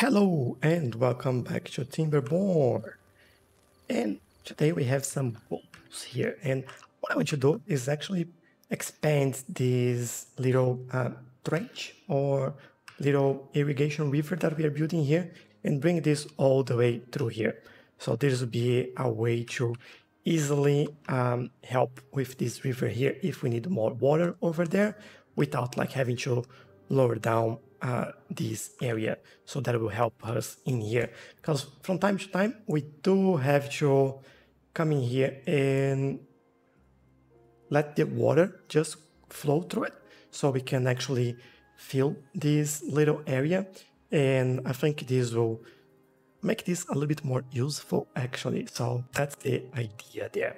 Hello and welcome back to Timberborn. And today we have some bulbs here. And what I want to do is actually expand this little uh, trench or little irrigation river that we are building here and bring this all the way through here. So this will be a way to easily um, help with this river here if we need more water over there without like having to lower down uh, this area. So that will help us in here. Because from time to time, we do have to come in here and let the water just flow through it. So we can actually fill this little area. And I think this will make this a little bit more useful actually. So that's the idea there.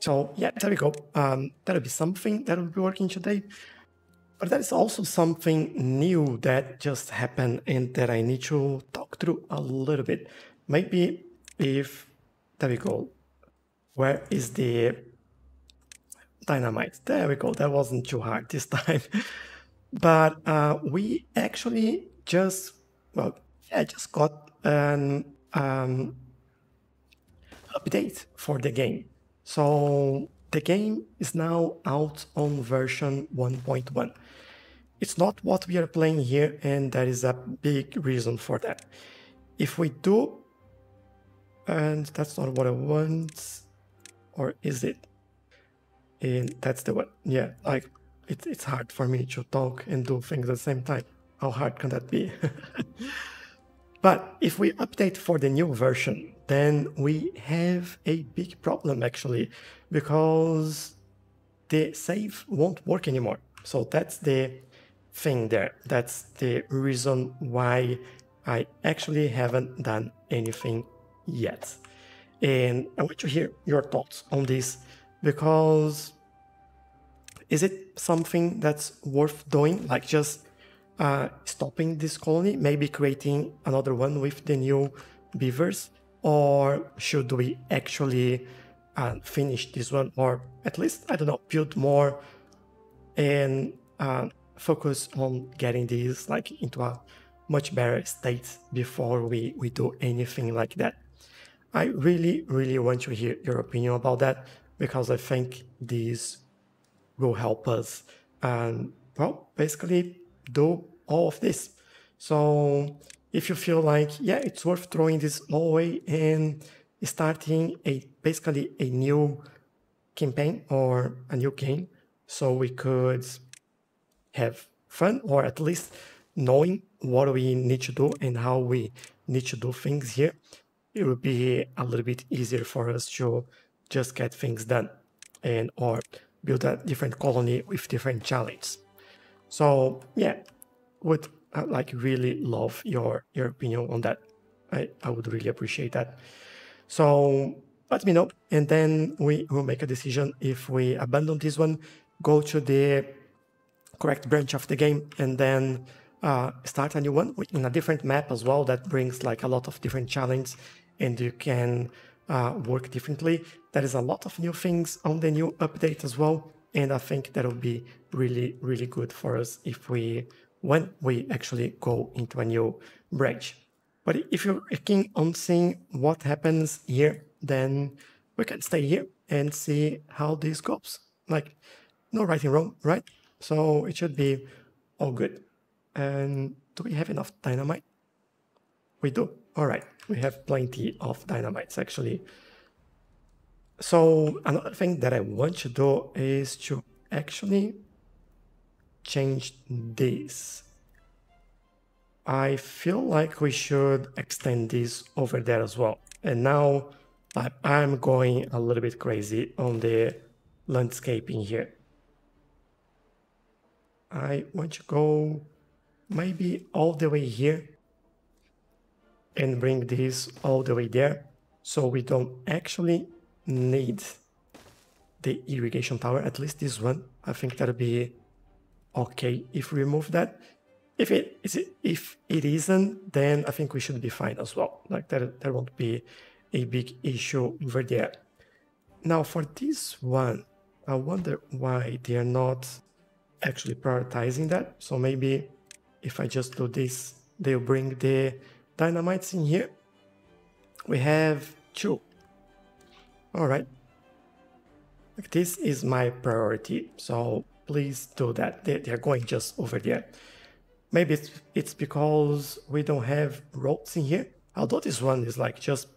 So yeah, there we go. Um, that'll be something that will be working today. But there is also something new that just happened and that I need to talk through a little bit. Maybe if, there we go. Where is the dynamite? There we go. That wasn't too hard this time. but uh, we actually just, well, yeah, just got an um, update for the game. So the game is now out on version 1.1. It's not what we are playing here, and there is a big reason for that. If we do, and that's not what I want, or is it? And that's the one. Yeah, like it, it's hard for me to talk and do things at the same time. How hard can that be? but if we update for the new version, then we have a big problem actually, because the save won't work anymore. So that's the thing there. That's the reason why I actually haven't done anything yet. And I want to hear your thoughts on this because is it something that's worth doing? Like just uh, stopping this colony, maybe creating another one with the new beavers? Or should we actually uh, finish this one? Or at least, I don't know, build more and uh, focus on getting these like into a much better state before we, we do anything like that. I really, really want to hear your opinion about that because I think this will help us and well, basically do all of this. So if you feel like, yeah, it's worth throwing this all away and starting a basically a new campaign or a new game so we could have fun or at least knowing what we need to do and how we need to do things here, it would be a little bit easier for us to just get things done and or build a different colony with different challenges. So yeah, would uh, like really love your your opinion on that. I, I would really appreciate that. So let me know and then we will make a decision if we abandon this one, go to the correct branch of the game and then uh, start a new one in a different map as well that brings like a lot of different challenges and you can uh, work differently. There is a lot of new things on the new update as well. And I think that will be really, really good for us if we, when we actually go into a new branch. But if you're keen on seeing what happens here, then we can stay here and see how this goes. Like, no right and wrong, right? So it should be all good. And do we have enough dynamite? We do. All right. We have plenty of dynamites actually. So another thing that I want to do is to actually change this. I feel like we should extend this over there as well. And now I'm going a little bit crazy on the landscaping here. I want to go maybe all the way here and bring this all the way there so we don't actually need the irrigation tower, at least this one. I think that'll be okay if we remove that. If it is it, if it isn't, then I think we should be fine as well. Like there, there won't be a big issue over there. Now for this one, I wonder why they're not actually prioritizing that. So maybe if I just do this they'll bring the dynamites in here. We have two. All right. Like this is my priority, so please do that. They, they're going just over there. Maybe it's, it's because we don't have roads in here. Although this one is like just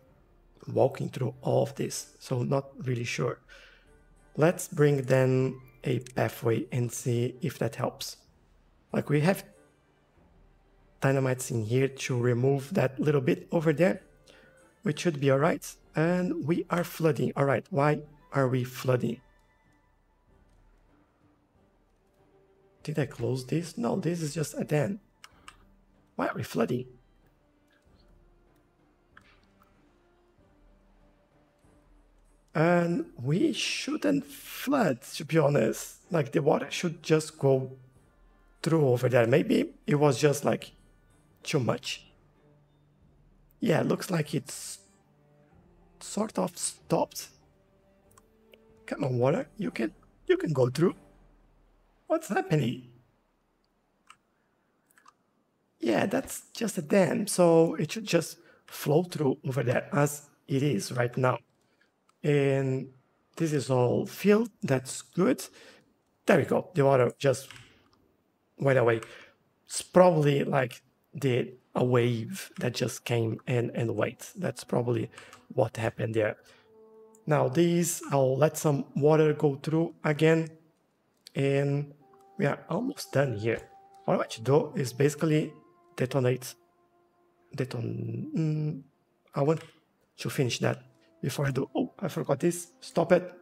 walking through all of this, so not really sure. Let's bring then a pathway and see if that helps. Like we have dynamites in here to remove that little bit over there, which should be all right. And we are flooding. All right, why are we flooding? Did I close this? No, this is just a dam. Why are we flooding? And we shouldn't flood, to be honest. Like the water should just go through over there. Maybe it was just like too much. Yeah, looks like it's sort of stopped. Come on, water, you can you can go through. What's happening? Yeah, that's just a dam, so it should just flow through over there as it is right now. And this is all filled, that's good. There we go, the water just went away. It's probably like the a wave that just came and, and wait. That's probably what happened there. Now these, I'll let some water go through again and we are almost done here. What I want to do is basically detonate, deton, mm, I want to finish that before I do, oh, I forgot this, stop it.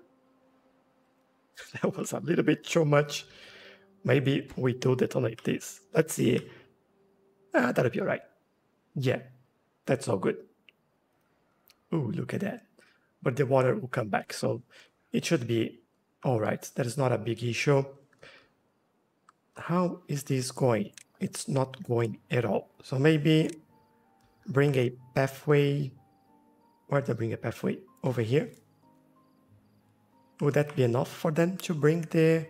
that was a little bit too much. Maybe we do detonate this. Let's see. Ah, that'll be all right. Yeah, that's all good. Ooh, look at that. But the water will come back, so it should be all right. That is not a big issue. How is this going? It's not going at all. So maybe bring a pathway. Where to bring a pathway? Over here. Would that be enough for them to bring the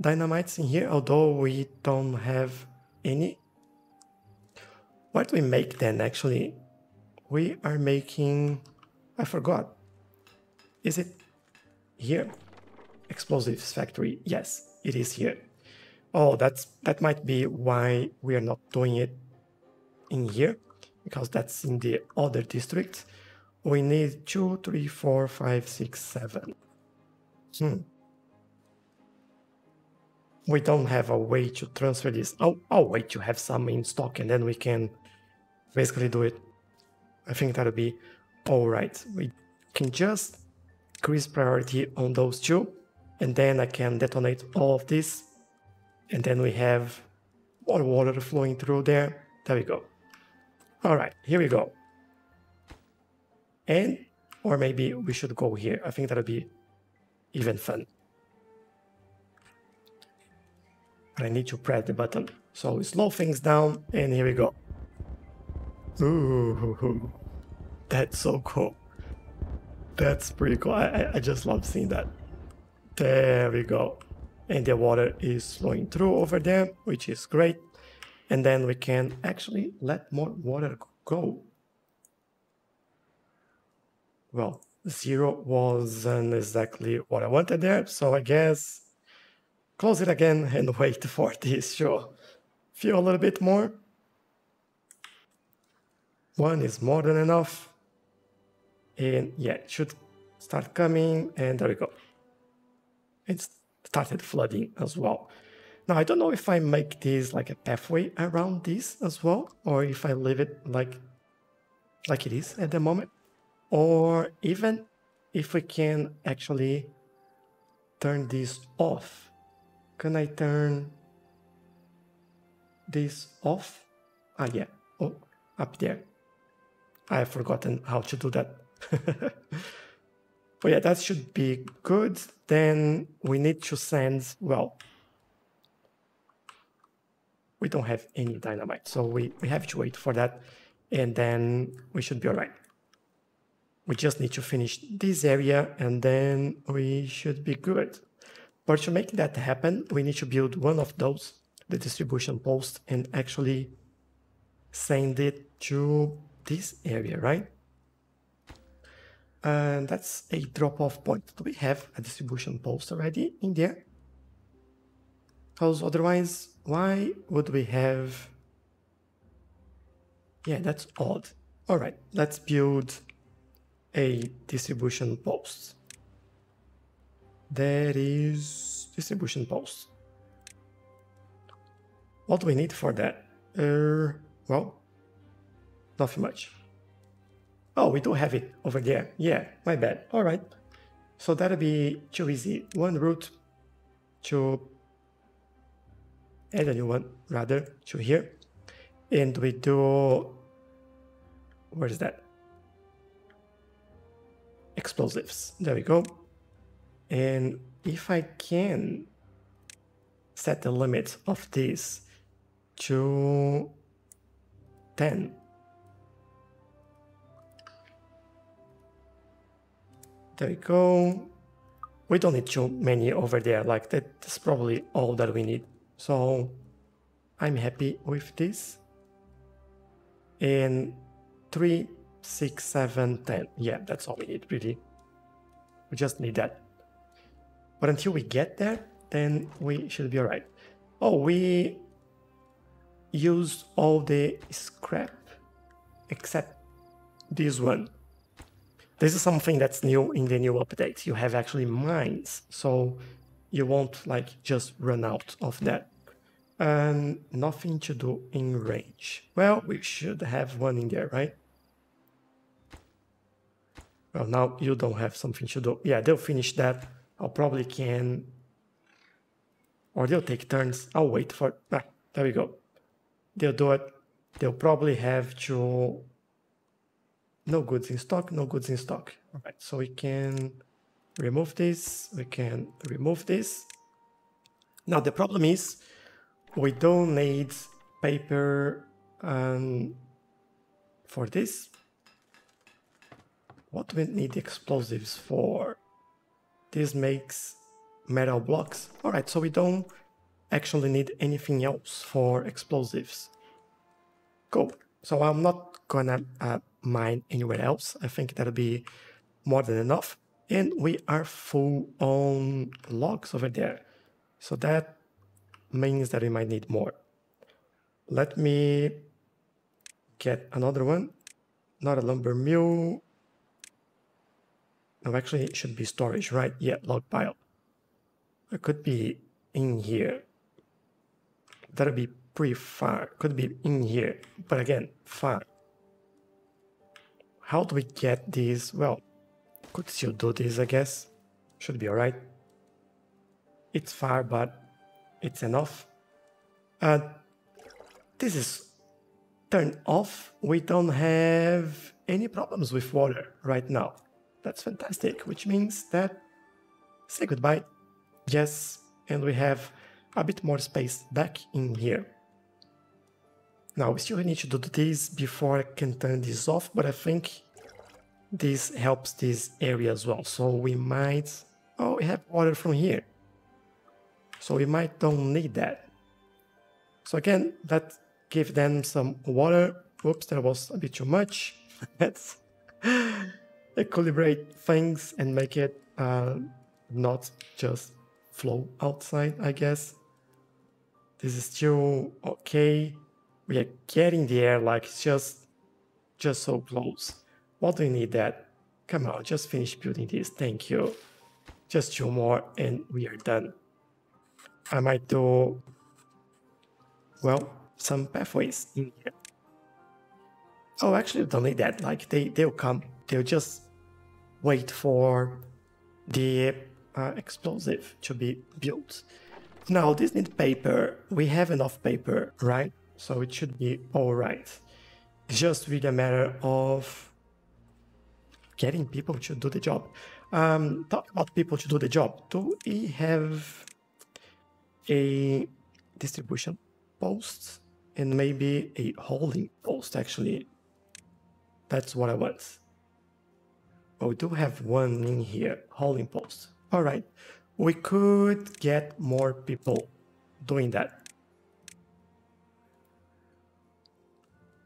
dynamites in here? Although we don't have any. What do we make then actually? We are making... I forgot. Is it here? Explosives factory. Yes, it is here. Oh, that's that might be why we are not doing it in here, because that's in the other district. We need two, three, four, five, six, seven. Hmm. We don't have a way to transfer this. Oh, I'll wait to have some in stock and then we can basically do it. I think that'll be all right. We can just increase priority on those two and then I can detonate all of this and then we have more water flowing through there. There we go. All right, here we go. And, or maybe we should go here. I think that'll be even fun. But I need to press the button. So we slow things down and here we go. Ooh, that's so cool. That's pretty cool. I, I just love seeing that. There we go and the water is flowing through over there, which is great. And then we can actually let more water go. Well, zero wasn't exactly what I wanted there, so I guess close it again and wait for this to feel a little bit more. One is more than enough. And yeah, it should start coming, and there we go. It's started flooding as well. Now, I don't know if I make this like a pathway around this as well, or if I leave it like, like it is at the moment, or even if we can actually turn this off. Can I turn this off? Ah, yeah, oh, up there. I have forgotten how to do that. But yeah, that should be good. Then we need to send, well, we don't have any dynamite, so we, we have to wait for that, and then we should be all right. We just need to finish this area, and then we should be good. But to make that happen, we need to build one of those, the distribution post, and actually send it to this area, right? And that's a drop-off point. Do we have a distribution post already in there? Because otherwise, why would we have... Yeah, that's odd. All right, let's build a distribution post. There is distribution post. What do we need for that? Uh, well, nothing much. Oh, we do have it over there. Yeah, my bad. All right. So that'll be too easy. One route to add a new one, rather, to here. And we do, where is that? Explosives. There we go. And if I can set the limit of this to 10. There we go. We don't need too many over there, like that's probably all that we need. So I'm happy with this. And 3, 6, 7, 10. Yeah, that's all we need, really. We just need that. But until we get there, then we should be alright. Oh, we used all the scrap except this one. This is something that's new in the new update. You have actually mines, so you won't like just run out of that. And nothing to do in range. Well, we should have one in there, right? Well, now you don't have something to do. Yeah, they'll finish that. I'll probably can... Or they'll take turns. I'll wait for... Ah, there we go. They'll do it. They'll probably have to no goods in stock, no goods in stock. All right, so we can remove this, we can remove this. Now the problem is we don't need paper um, for this. What do we need explosives for? This makes metal blocks. All right, so we don't actually need anything else for explosives. Cool. So I'm not gonna uh, mine anywhere else. I think that'll be more than enough. And we are full on logs over there. So that means that we might need more. Let me get another one. Not a lumber mill. No, actually it should be storage, right? Yeah, log pile. It could be in here. That'll be pretty far. Could be in here, but again, far. How do we get these? Well, could still do this, I guess. Should be alright. It's far, but it's enough. Uh, this is turned off. We don't have any problems with water right now. That's fantastic, which means that say goodbye. Yes, and we have a bit more space back in here. Now, we still need to do this before I can turn this off, but I think this helps this area as well. So we might... Oh, we have water from here. So we might don't need that. So again, that give them some water. Oops, that was a bit too much. Let's equilibrate things and make it uh, not just flow outside, I guess. This is still okay we are getting there like just just so close. What do you need that? Come on, just finish building this. Thank you. Just two more and we are done. I might do, well, some pathways in here. Oh, actually, don't need that. Like, they, they'll come. They'll just wait for the uh, explosive to be built. Now, this needs paper. We have enough paper, right? so it should be all right. It's just really a matter of getting people to do the job. Um, talk about people to do the job. Do we have a distribution post and maybe a holding post actually? That's what I want. But we do have one in here, holding post. All right, we could get more people doing that.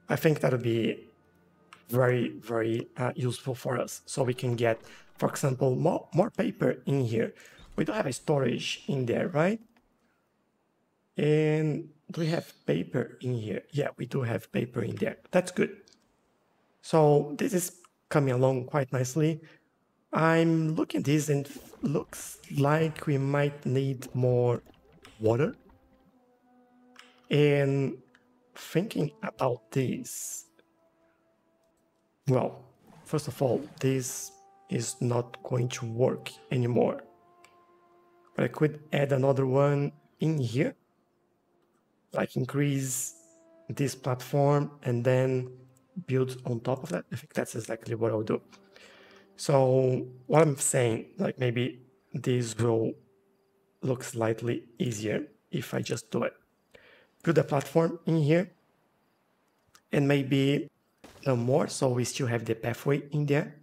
I think that would be very, very uh, useful for us. So we can get, for example, more, more paper in here. We don't have a storage in there, right? And do we have paper in here? Yeah, we do have paper in there. That's good. So this is coming along quite nicely. I'm looking at this and looks like we might need more water. And thinking about this, well, first of all, this is not going to work anymore. But I could add another one in here, like increase this platform and then build on top of that. I think that's exactly what I'll do. So what I'm saying, like maybe this will look slightly easier if I just do it. Build a platform in here and maybe no more, so we still have the pathway in there.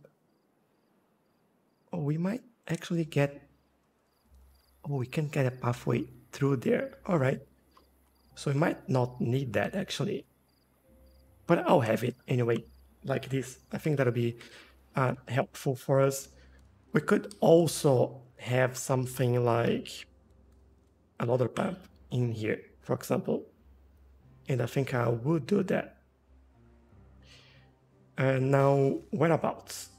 Oh, we might actually get, oh, we can get a pathway through there. All right. So we might not need that actually, but I'll have it anyway, like this. I think that'll be uh, helpful for us. We could also have something like another pump in here, for example. And I think I would do that. And now, whereabouts?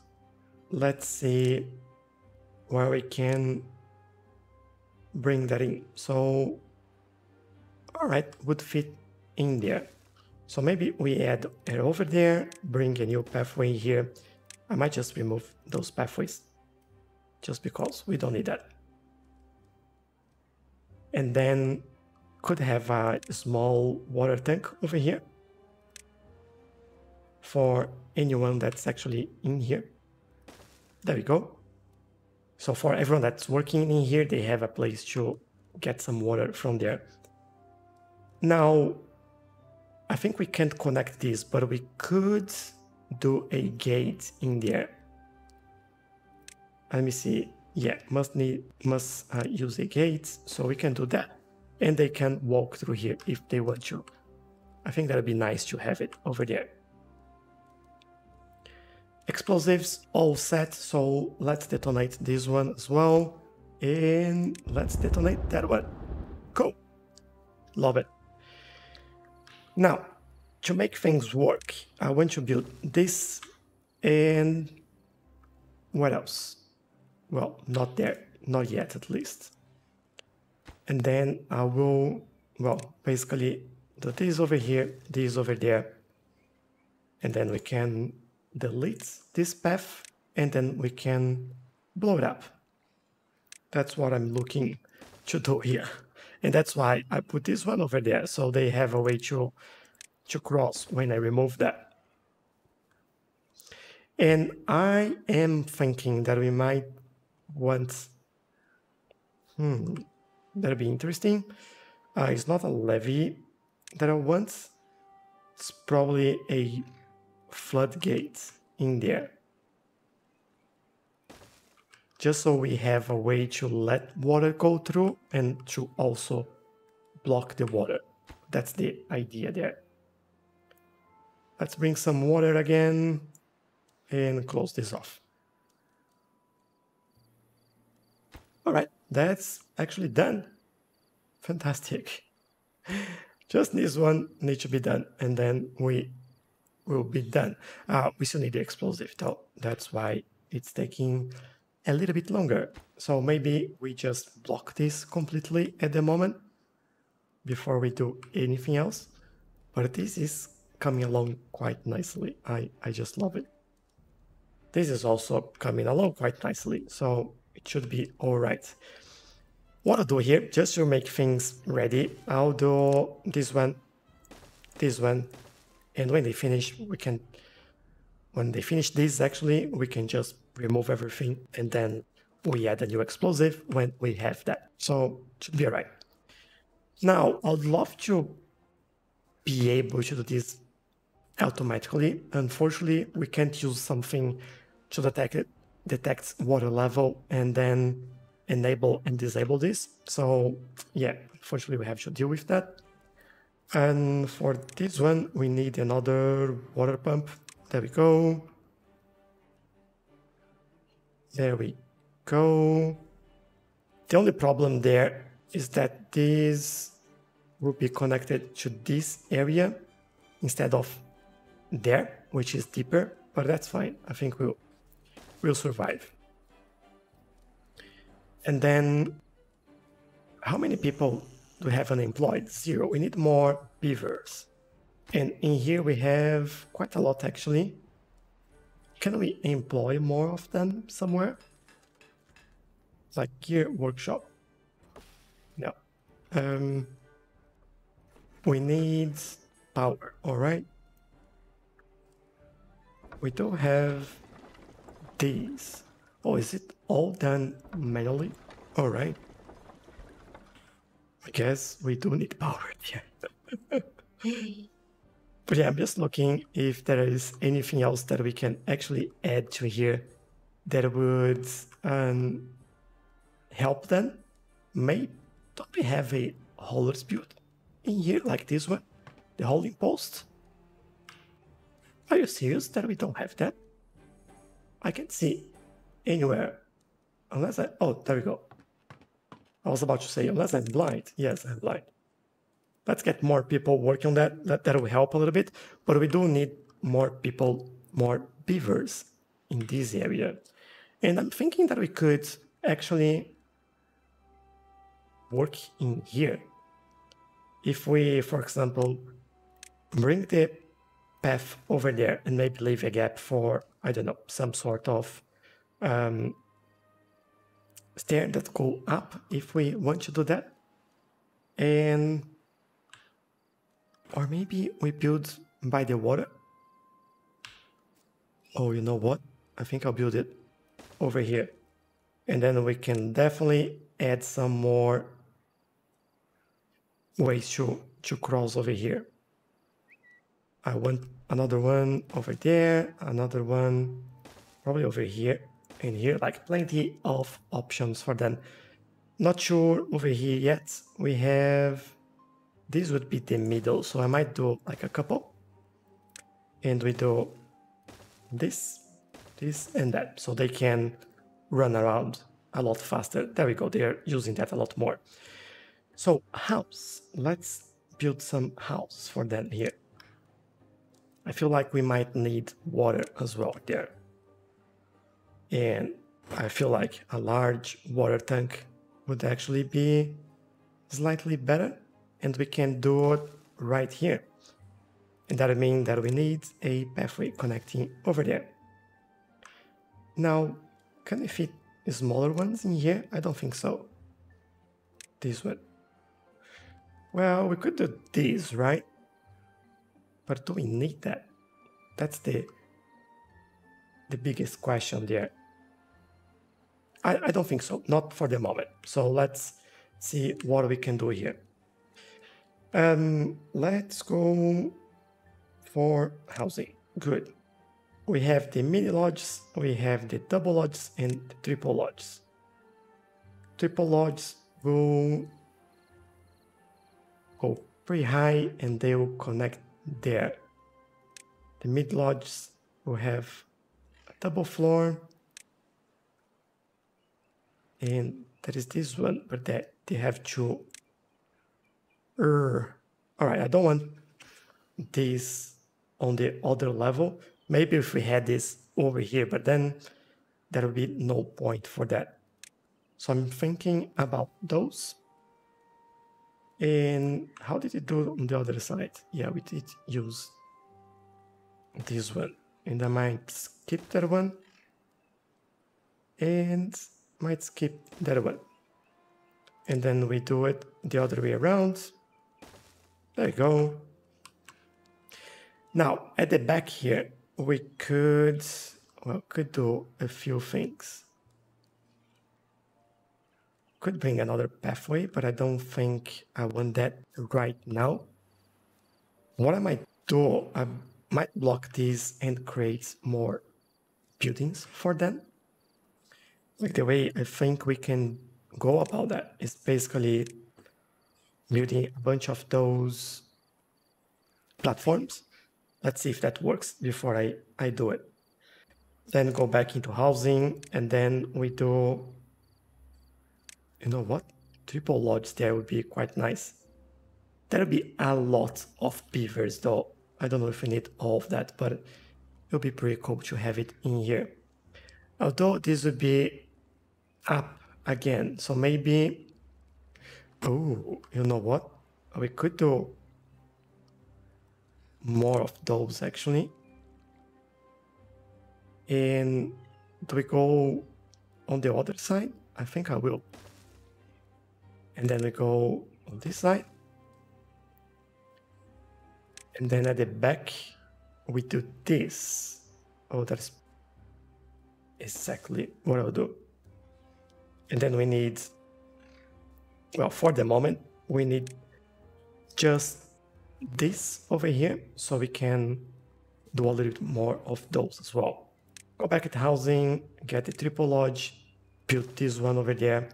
Let's see where we can bring that in. So, all right, would fit in there. So maybe we add it over there, bring a new pathway here, I might just remove those pathways just because we don't need that. And then could have a small water tank over here for anyone that's actually in here. There we go. So for everyone that's working in here, they have a place to get some water from there. Now, I think we can't connect this, but we could do a gate in there. Let me see. Yeah, must need must uh, use a gate, so we can do that. And they can walk through here if they want to. I think that would be nice to have it over there. Explosives all set, so let's detonate this one as well. And let's detonate that one. Cool. Love it. Now, to make things work, I want to build this and what else? Well, not there, not yet at least. And then I will, well, basically do this over here, this over there, and then we can delete this path and then we can blow it up. That's what I'm looking to do here. And that's why I put this one over there, so they have a way to to cross when I remove that. And I am thinking that we might want, hmm, that'll be interesting. Uh, it's not a levee that I want. It's probably a floodgate in there. Just so we have a way to let water go through and to also block the water. That's the idea there. Let's bring some water again and close this off. All right, that's actually done. Fantastic. Just this one needs to be done and then we will be done. Uh, we still need the explosive though. That's why it's taking a little bit longer. So maybe we just block this completely at the moment before we do anything else. But this is coming along quite nicely. I, I just love it. This is also coming along quite nicely, so it should be all right. What I'll do here, just to make things ready, I'll do this one, this one, and when they finish, we can, when they finish this actually, we can just remove everything and then we add a new explosive when we have that. So it should be all right. Now, I'd love to be able to do this automatically. Unfortunately, we can't use something to detect it, detect water level and then enable and disable this. So yeah, unfortunately we have to deal with that. And for this one, we need another water pump. There we go. There we go. The only problem there is that this will be connected to this area instead of there, which is deeper, but that's fine. I think we'll, we'll survive. And then how many people we have unemployed? Zero. We need more beavers. And in here we have quite a lot actually. Can we employ more of them somewhere? Like gear workshop. No. Um, we need power, alright? We do have these. Oh, is it all done manually? Alright. I guess we do need power here. but yeah, I'm just looking if there is anything else that we can actually add to here that would um, help them. Maybe don't we have a hauler's build in here like this one? The holding post? Are you serious that we don't have that? I can't see anywhere. Unless I... Oh, there we go. I was about to say, unless I'm blind. Yes, I'm blind. Let's get more people working on that. That, that will help a little bit. But we do need more people, more beavers in this area. And I'm thinking that we could actually work in here. If we, for example, bring the path over there and maybe leave a gap for, I don't know, some sort of um, stair that go up if we want to do that. And or maybe we build by the water. Oh, you know what? I think I'll build it over here. And then we can definitely add some more ways to, to cross over here. I want another one over there, another one probably over here and here, like plenty of options for them. Not sure over here yet. We have, this would be the middle, so I might do like a couple. And we do this, this and that, so they can run around a lot faster. There we go, they're using that a lot more. So house, let's build some house for them here. I feel like we might need water as well there. And I feel like a large water tank would actually be slightly better and we can do it right here. And that means that we need a pathway connecting over there. Now, can we fit smaller ones in here? I don't think so. This one. Well, we could do this, right? But do we need that? That's the the biggest question there. I, I don't think so, not for the moment. So let's see what we can do here. Um, let's go for housing. Good. We have the mini lodges, we have the double lodges and the triple lodges. Triple lodges will go pretty high and they will connect there. The mid lodges will have double floor. And there is this one but they, they have two uh, all right i don't want this on the other level. Maybe if we had this over here but then there will be no point for that. So i'm thinking about those. And how did it do on the other side? Yeah we did use this one and i might skip that one and might skip that one. And then we do it the other way around. There you go. Now, at the back here, we could, well, could do a few things. Could bring another pathway, but I don't think I want that right now. What I might do, I might block these and create more buildings for them like the way I think we can go about that is basically building a bunch of those platforms. Let's see if that works before I, I do it. Then go back into housing and then we do, you know what? Triple lodge there would be quite nice. There'll be a lot of beavers though. I don't know if we need all of that, but it would be pretty cool to have it in here. Although this would be up again, so maybe, oh, you know what? We could do more of those actually. And do we go on the other side? I think I will. And then we go on this side. And then at the back, we do this. Oh, that's exactly what I'll do. And then we need, well, for the moment, we need just this over here so we can do a little bit more of those as well. Go back at housing, get the triple lodge, build this one over there,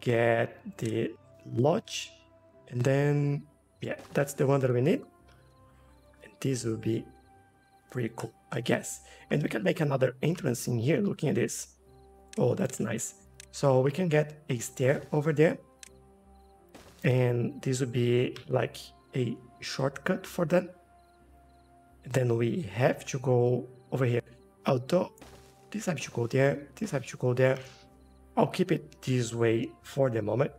get the lodge, and then, yeah, that's the one that we need. This will be pretty cool, I guess. And we can make another entrance in here looking at this. Oh, that's nice. So we can get a stair over there. And this would be like a shortcut for that. Then we have to go over here. Although this have to go there, this have to go there. I'll keep it this way for the moment.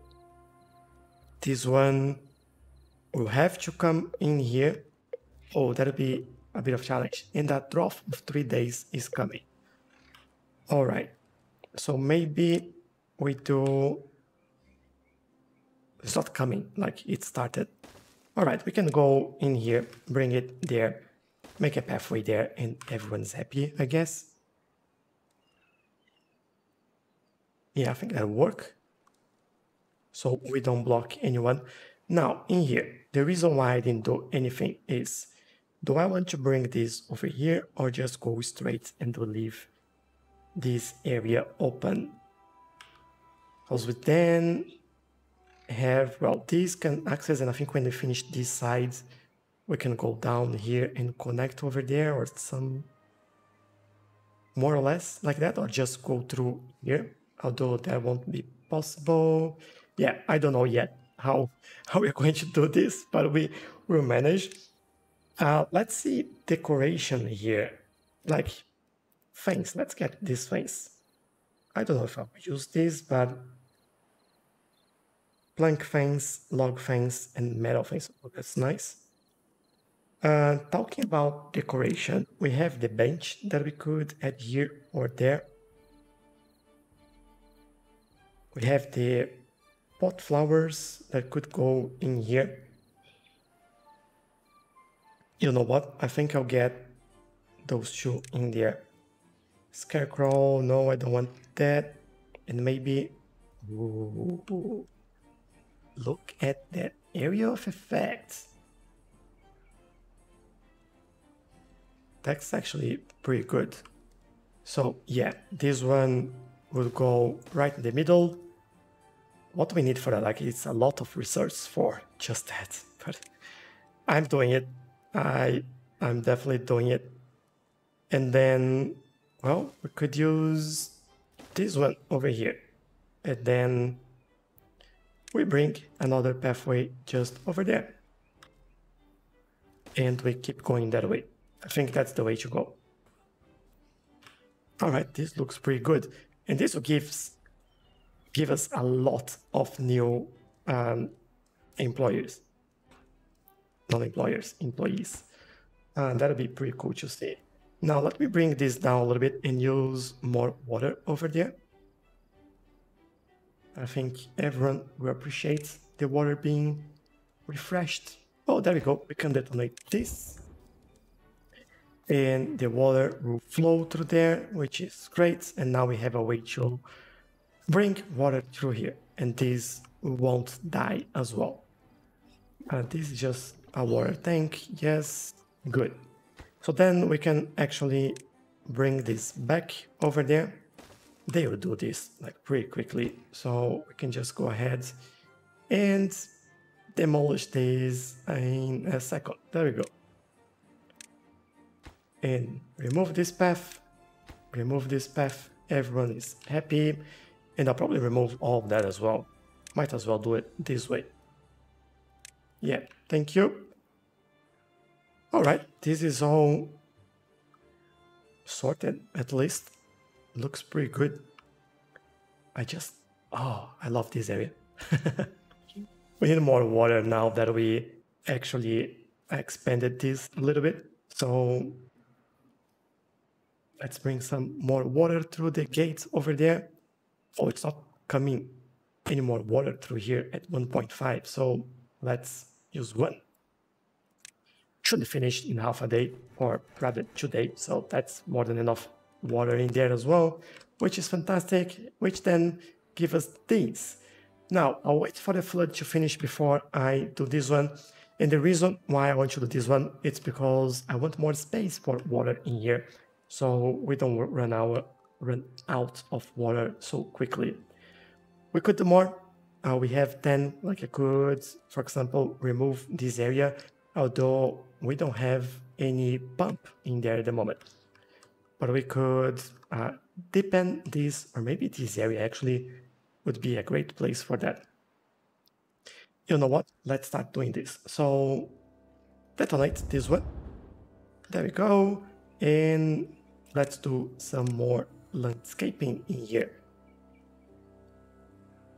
This one will have to come in here. Oh, that'll be a bit of challenge. And that drop of three days is coming. All right. So maybe we do. It's not coming like it started. All right, we can go in here, bring it there, make a pathway there, and everyone's happy, I guess. Yeah, I think that'll work. So we don't block anyone. Now, in here, the reason why I didn't do anything is, do I want to bring this over here or just go straight and leave this area open? Because we then have, well, these can access, and I think when we finish these sides, we can go down here and connect over there or some more or less like that, or just go through here, although that won't be possible. Yeah, I don't know yet how, how we're going to do this, but we will manage. Uh, let's see decoration here, like things. Let's get these things. I don't know if I'll use this, but plank fence, log fence, and metal fence. Oh, that's nice. Uh, talking about decoration, we have the bench that we could add here or there. We have the pot flowers that could go in here. You know what? I think I'll get those two in there. Scarecrow, no, I don't want that. And maybe... Ooh, look at that area of effect. That's actually pretty good. So yeah, this one will go right in the middle. What we need for that, like it's a lot of research for just that, but I'm doing it. I, I'm definitely doing it. And then, well, we could use this one over here. And then we bring another pathway just over there. And we keep going that way. I think that's the way to go. All right, this looks pretty good. And this will gives, give us a lot of new um, employers. Not employers, employees. And that'll be pretty cool to see. Now let me bring this down a little bit and use more water over there. I think everyone will appreciate the water being refreshed. Oh, there we go. We can detonate this. And the water will flow through there, which is great. And now we have a way to bring water through here. And this won't die as well. Uh, this is just a water tank. Yes, good. So then we can actually bring this back over there they will do this like pretty quickly. So we can just go ahead and demolish this in a second. There we go. And remove this path, remove this path, everyone is happy. And I'll probably remove all of that as well. Might as well do it this way. Yeah, thank you. All right, this is all sorted at least. Looks pretty good. I just, oh, I love this area. we need more water now that we actually expanded this a little bit. So let's bring some more water through the gates over there. Oh, it's not coming any more water through here at 1.5. So let's use one. Should be finished in half a day or rather two days. So that's more than enough water in there as well, which is fantastic, which then give us these. Now, I'll wait for the flood to finish before I do this one. And the reason why I want to do this one, it's because I want more space for water in here. So we don't run out, run out of water so quickly. We could do more. Uh, we have 10, like I could, for example, remove this area, although we don't have any pump in there at the moment. But we could uh, deepen this, or maybe this area actually would be a great place for that. You know what? Let's start doing this. So detonate this one. There we go. And let's do some more landscaping in here.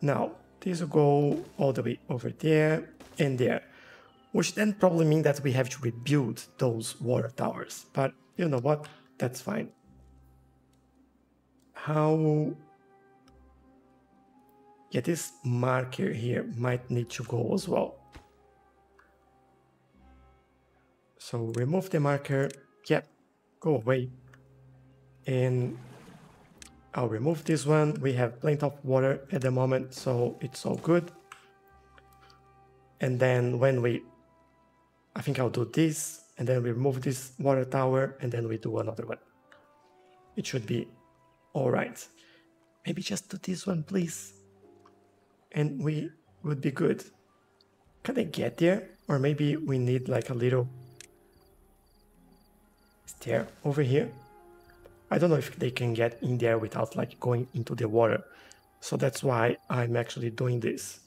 Now, this will go all the way over there and there, which then probably mean that we have to rebuild those water towers. But you know what? That's fine. How yeah, this marker here might need to go as well. So remove the marker, yep, go away. And I'll remove this one. We have plenty of water at the moment, so it's all good. And then when we, I think I'll do this, and then we remove this water tower, and then we do another one. It should be all right. Maybe just do this one, please and we would be good. Can I get there? Or maybe we need like a little stair over here. I don't know if they can get in there without like going into the water. So that's why I'm actually doing this.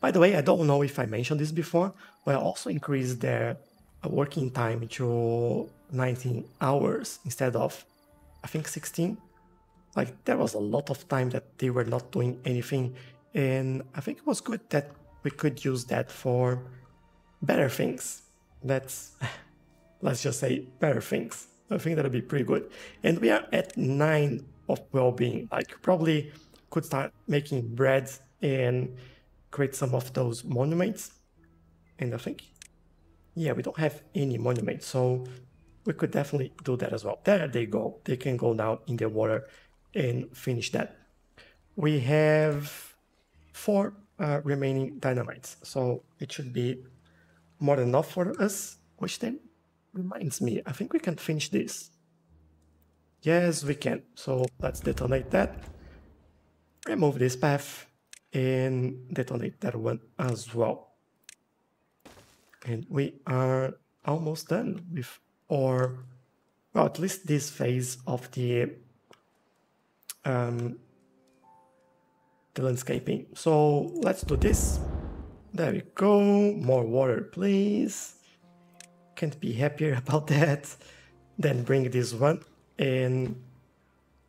By the way, I don't know if I mentioned this before, but I also increased their uh, working time to 19 hours instead of, I think, 16 like there was a lot of time that they were not doing anything and i think it was good that we could use that for better things let's let's just say better things i think that'll be pretty good. And we are at nine of well-being. Like probably could start making bread and create some of those monuments. And i think yeah we don't have any monuments so we could definitely do that as well. There they go. They can go down in the water and finish that. We have four uh, remaining dynamites, so it should be more than enough for us, which then reminds me, I think we can finish this. Yes, we can. So let's detonate that, remove this path, and detonate that one as well. And we are almost done with or well, at least this phase of the um, the landscaping. So let's do this. There we go. More water, please. Can't be happier about that. Then bring this one and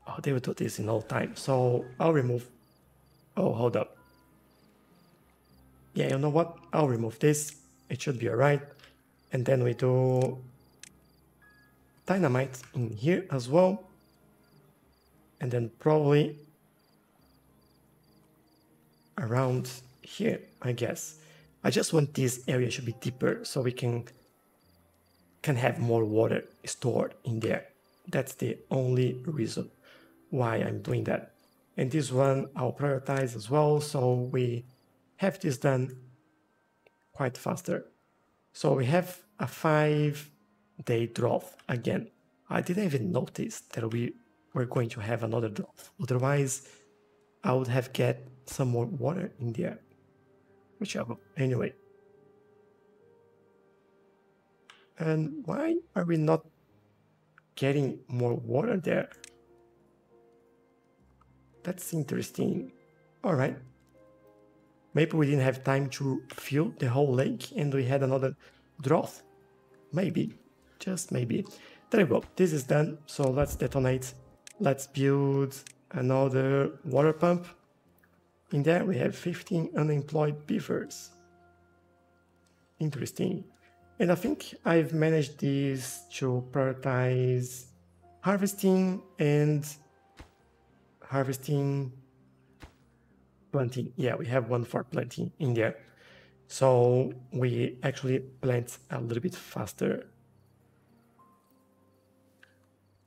oh, they will do this in all time. So I'll remove. Oh, hold up. Yeah, you know what? I'll remove this. It should be alright. And then we do dynamite in here as well and then probably around here, I guess. I just want this area to be deeper so we can can have more water stored in there. That's the only reason why I'm doing that. And this one I'll prioritize as well so we have this done quite faster. So we have a five day drought again. I didn't even notice that we we're going to have another drop. Otherwise, I would have get some more water in there. whichever. Anyway. And why are we not getting more water there? That's interesting. All right. Maybe we didn't have time to fill the whole lake and we had another drought. Maybe. Just maybe. There you go. This is done. So let's detonate. Let's build another water pump. In there we have 15 unemployed beavers. Interesting. And I think I've managed this to prioritize harvesting and harvesting planting. Yeah, we have one for planting in there. So we actually plant a little bit faster.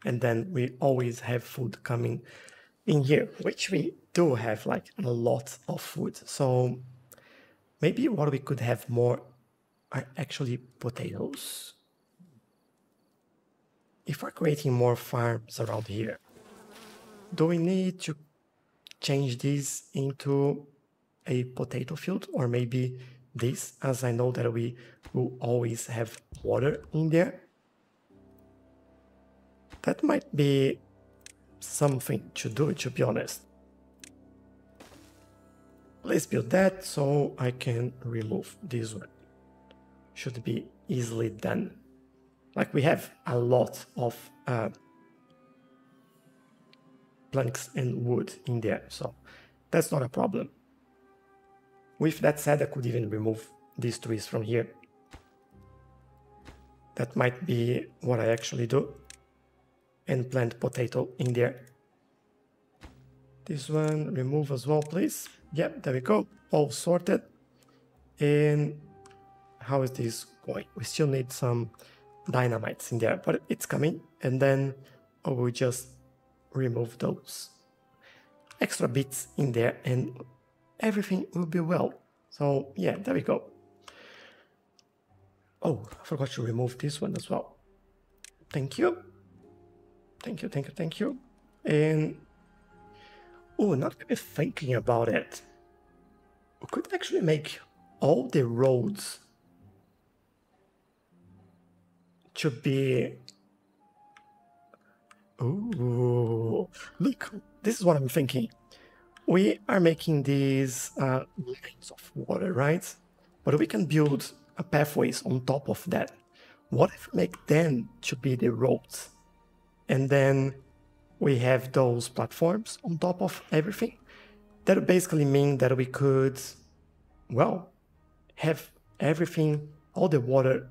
And then we always have food coming in here, which we do have like a lot of food. So maybe what we could have more are actually potatoes. If we're creating more farms around here, do we need to change this into a potato field or maybe this as I know that we will always have water in there. That might be something to do to be honest. Let's build that so I can remove this one. Should be easily done. Like we have a lot of uh, planks and wood in there, so that's not a problem. With that said, I could even remove these trees from here. That might be what I actually do. And plant potato in there. This one remove as well, please. Yep, there we go. All sorted. And how is this going? We still need some dynamites in there, but it's coming. And then uh, I will just remove those extra bits in there and everything will be well. So yeah, there we go. Oh, I forgot to remove this one as well. Thank you. Thank you, thank you, thank you. And oh, not really thinking about it. We could actually make all the roads to be Oh, look, this is what I'm thinking. We are making these uh, lines of water, right? But we can build a pathways on top of that. What if we make them to be the roads? And then we have those platforms on top of everything. That would basically mean that we could, well, have everything, all the water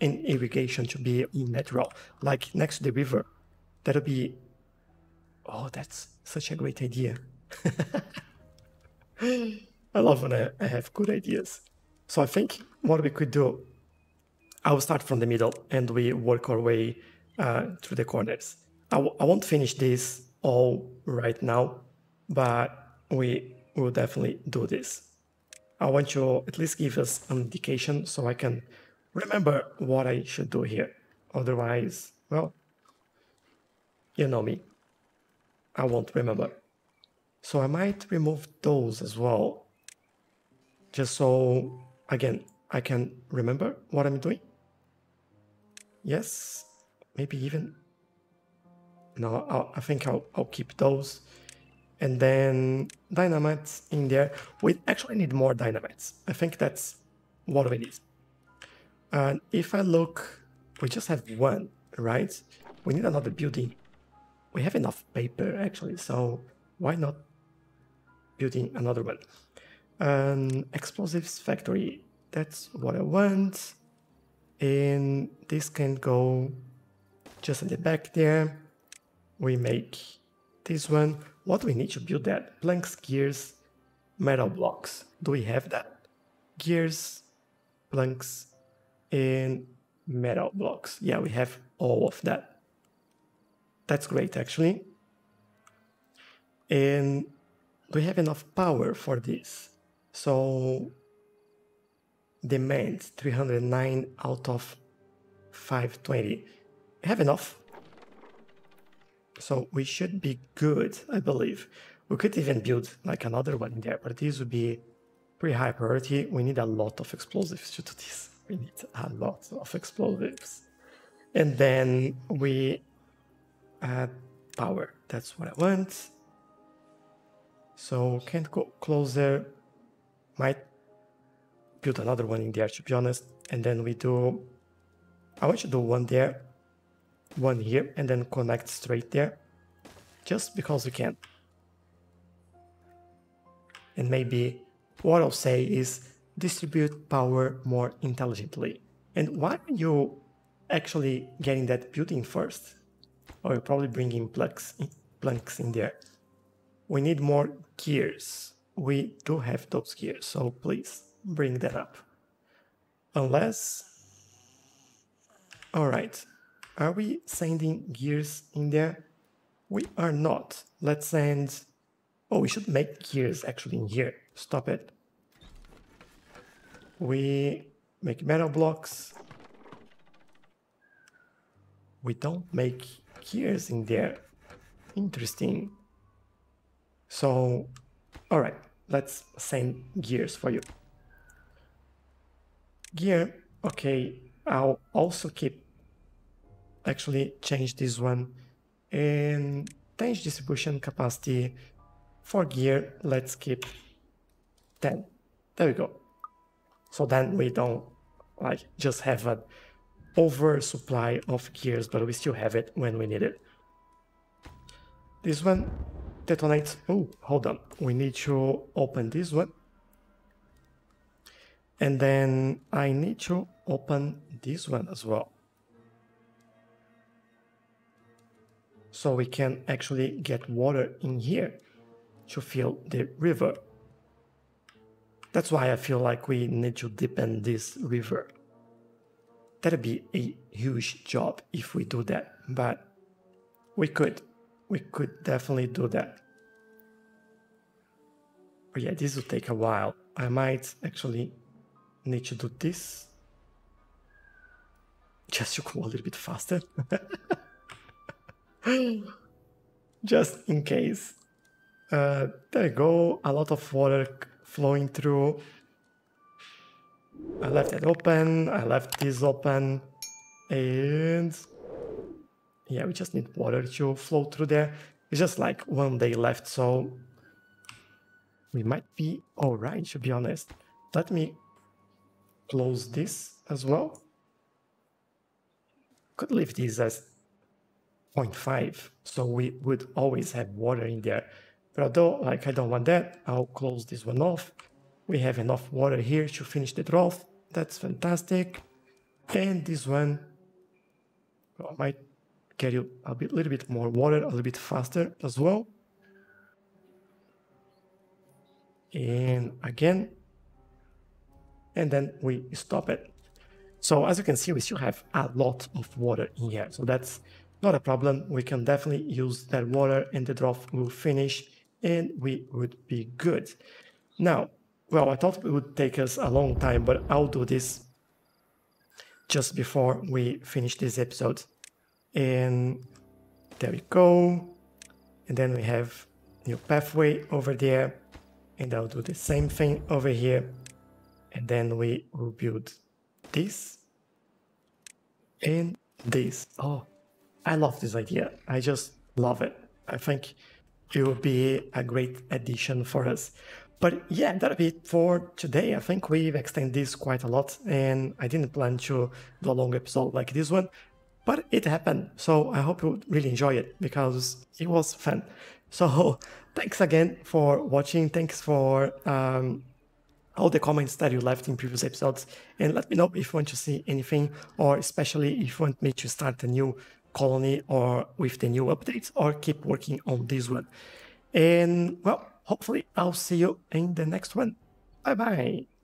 and irrigation to be natural, like next to the river That'll be, oh, that's such a great idea. I love when I, I have good ideas. So I think what we could do, I will start from the middle and we work our way uh, through the corners. I w- I won't finish this all right now, but we will definitely do this. I want you at least give us an indication so I can remember what I should do here. Otherwise, well, you know me. I won't remember. So I might remove those as well. Just so, again, I can remember what I'm doing. Yes, maybe even. No, I'll, i think I'll, I'll keep those. And then dynamites in there. We actually need more dynamites. I think that's what we need. And if I look, we just have one, right? We need another building we have enough paper actually, so why not building another one? An explosives factory, that's what I want. And this can go just in the back there. We make this one. What do we need to build that? Planks, gears, metal blocks. Do we have that? Gears, planks, and metal blocks. Yeah, we have all of that. That's great, actually. And we have enough power for this. So demand 309 out of 520. We have enough. So we should be good, I believe. We could even build like another one there, but this would be pretty high priority. We need a lot of explosives to do this. We need a lot of explosives. And then we add power. That's what I want. So can't go closer. Might build another one in there to be honest. And then we do, I want to do one there, one here, and then connect straight there. Just because we can. And maybe what I'll say is distribute power more intelligently. And why are you actually getting that building first? Or you're probably bringing plugs, planks in there. We need more gears. We do have those gears, so please bring that up. Unless... Alright, are we sending gears in there? We are not. Let's send... Oh, we should make gears actually in here. Stop it. We make metal blocks. We don't make gears in there. Interesting. So, all right, let's send gears for you. Gear, okay, I'll also keep, actually change this one and change distribution capacity for gear, let's keep 10. There we go. So then we don't like just have an oversupply of gears, but we still have it when we need it. This one detonates. Oh, hold on. We need to open this one. And then I need to open this one as well. So we can actually get water in here to fill the river. That's why I feel like we need to deepen this river. That'd be a huge job if we do that, but we could. We could definitely do that. But yeah, this will take a while. I might actually need to do this just to go a little bit faster. just in case. Uh, there you go, a lot of water flowing through. I left it open, I left this open, and yeah, we just need water to flow through there. It's just like one day left, so we might be alright, to be honest. Let me close this as well. Could leave this as 0.5, so we would always have water in there. But although like I don't want that, I'll close this one off. We have enough water here to finish the drought. That's fantastic. And this one well, might get you a bit, little bit more water, a little bit faster as well. And again, and then we stop it. So as you can see, we still have a lot of water in here. So that's not a problem. We can definitely use that water and the drought will finish and we would be good. Now, well, I thought it would take us a long time, but I'll do this just before we finish this episode. And there we go. And then we have new pathway over there. And I'll do the same thing over here. And then we will build this and this. Oh, I love this idea. I just love it. I think it would be a great addition for us. But yeah, that'll be it for today. I think we've extended this quite a lot, and I didn't plan to do a long episode like this one, but it happened. So I hope you really enjoy it because it was fun. So thanks again for watching. Thanks for um, all the comments that you left in previous episodes, and let me know if you want to see anything, or especially if you want me to start a new colony or with the new updates or keep working on this one. And well, hopefully I'll see you in the next one. Bye bye.